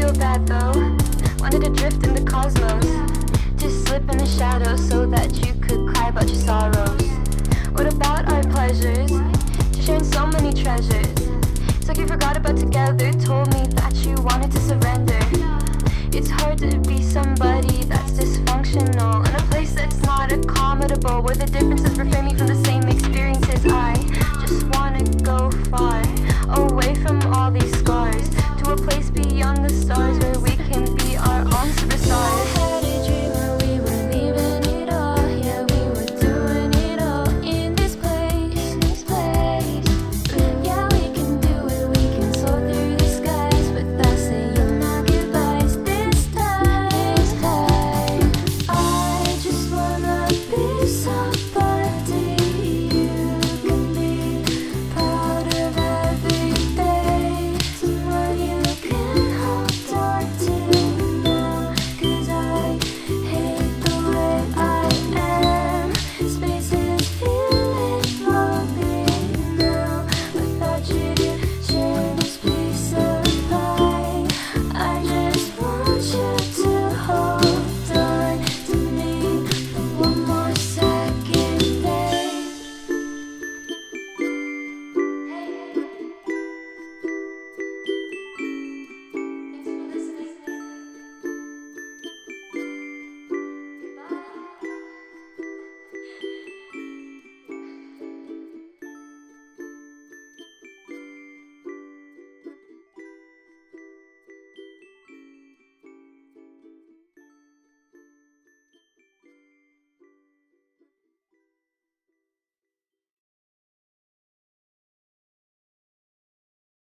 Feel bad though. Wanted to drift in the cosmos, just slip in the shadows so that you could cry about your sorrows. What about our pleasures? Just sharing so many treasures. It's like you forgot about together. Told me that you wanted to surrender. It's hard to be somebody that's dysfunctional in a place that's not accommodable, where the differences refrain me from the same experiences I